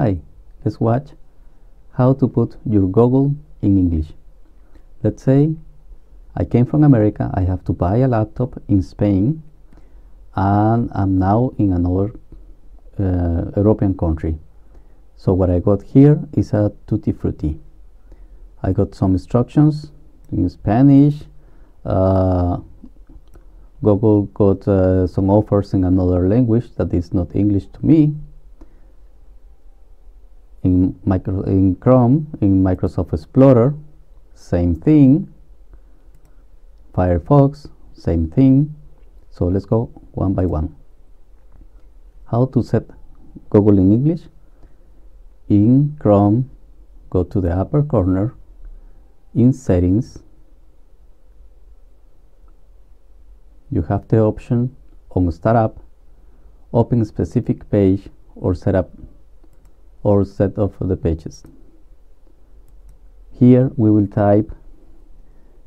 Hi, let's watch how to put your Google in English. Let's say I came from America, I have to buy a laptop in Spain, and I'm now in another uh, European country. So what I got here is a tutti frutti. I got some instructions in Spanish. Uh, Google got uh, some offers in another language that is not English to me in, micro, in Chrome, in Microsoft Explorer, same thing. Firefox, same thing. So let's go one by one. How to set Google in English? In Chrome, go to the upper corner, in Settings, you have the option on Startup, open specific page or setup or set of the pages. Here we will type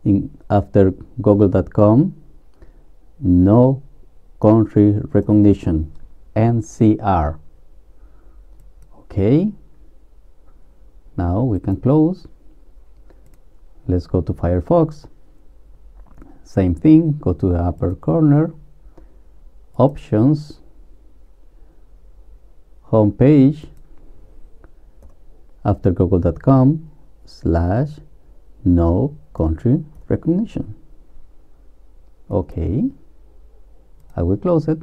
in after google.com no country recognition NCR okay. Now we can close. Let's go to Firefox. Same thing go to the upper corner. Options. Home page after google.com slash no country recognition. Okay I will close it.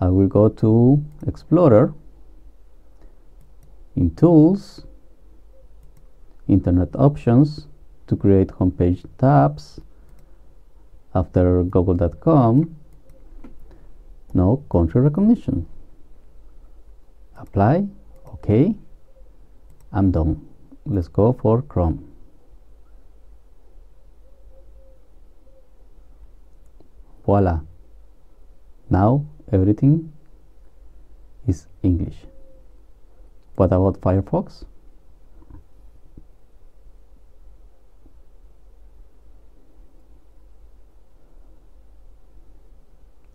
I will go to Explorer in tools internet options to create homepage tabs after google.com no country recognition. Apply okay I'm done. Let's go for Chrome. Voila. Now everything is English. What about Firefox?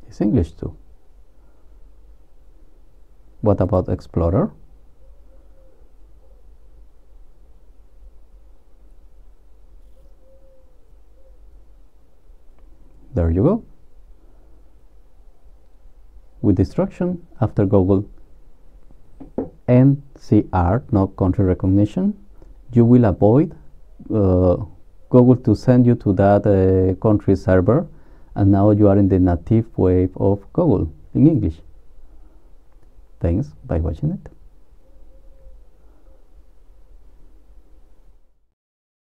It's English too. What about Explorer? There you go. With instruction after Google NCR, no country recognition, you will avoid uh, Google to send you to that uh, country server and now you are in the native wave of Google in English. Thanks by watching it.